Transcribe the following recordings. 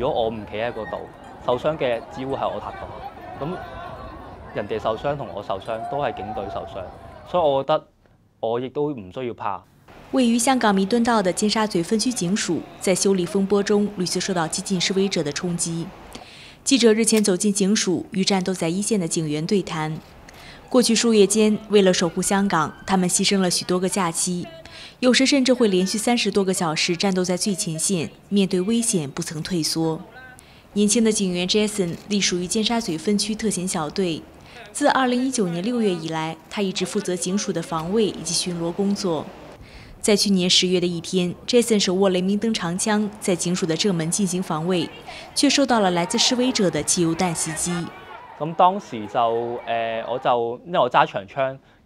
如果我唔企喺嗰度，受傷嘅只會係我拍檔。咁人哋受傷同我受傷都係警隊受傷，所以我覺得我亦都唔需要怕。位于香港弥敦道的尖沙咀分区警署，在修例风波中屡次受到激进示威者的冲击。记者日前走进警署，与战斗在一线的警员对谈。过去数月间，为了守护香港，他们牺牲了许多个假期，有时甚至会连续三十多个小时战斗在最前线，面对危险不曾退缩。年轻的警员 Jason 隶属于尖沙咀分区特遣小队，自2019年6月以来，他一直负责警署的防卫以及巡逻工作。在去年十月的一天，Jason 手握雷明登长枪，在警署的正门进行防卫，却受到了来自示威者的汽油弹袭击。咁当时就，我就因为我揸长枪，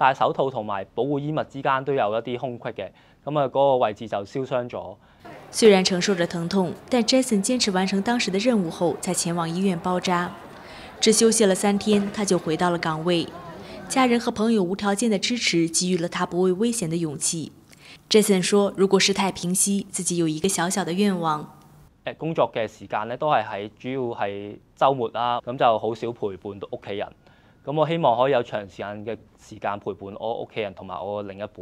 戴手套同埋保護衣物之間都有一啲空隙嘅，咁啊嗰個位置就燒傷咗。雖然承受着疼痛，但 Jason 堅持完成當時的任務後，才前往醫院包扎。只休息了三天，他就回到了崗位。家人和朋友無條件的支持，給予了他不畏危險的勇氣。Jason 說：如果事態平息，自己有一個小小的願望。誒工作嘅時間咧，都係喺主要係週末啦，咁就好少陪伴到屋企人。咁我希望可以有長時間嘅時間陪伴我屋企人同埋我另一半。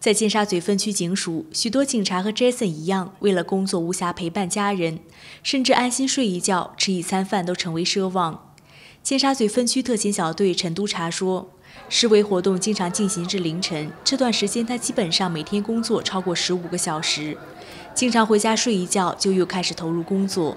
在尖沙咀分區警署，許多警察和 Jason 一樣，為了工作無暇陪伴家人，甚至安心睡一覺、吃一餐飯都成為奢望。尖沙咀分區特遣小隊陳督察說。示威活動經常進行至凌晨，這段時間他基本上每天工作超過十五個小時，經常回家睡一覺就又開始投入工作。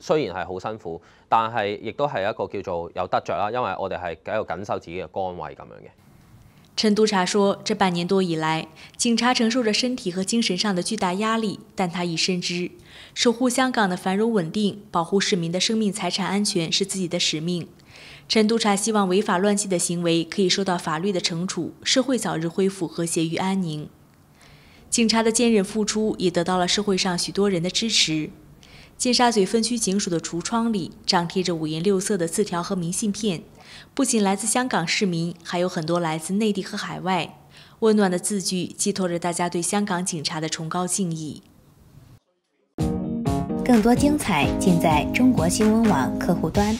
雖然係好辛苦，但係亦都係一個叫做有得着啦。因為我哋係喺度緊守自己嘅崗位咁樣嘅。陳督察說：這半年多以來，警察承受着身體和精神上的巨大壓力，但他已深知，守護香港的繁榮穩定、保護市民的生命財產安全是自己的使命。陳督察希望違法亂紀的行為可以受到法律的懲處，社會早日恢復和諧與安寧。警察的堅韌付出也得到了社會上許多人的支持。尖沙咀分区警署的橱窗里张贴着五颜六色的字条和明信片，不仅来自香港市民，还有很多来自内地和海外。温暖的字句寄托着大家对香港警察的崇高敬意。更多精彩尽在中国新闻网客户端。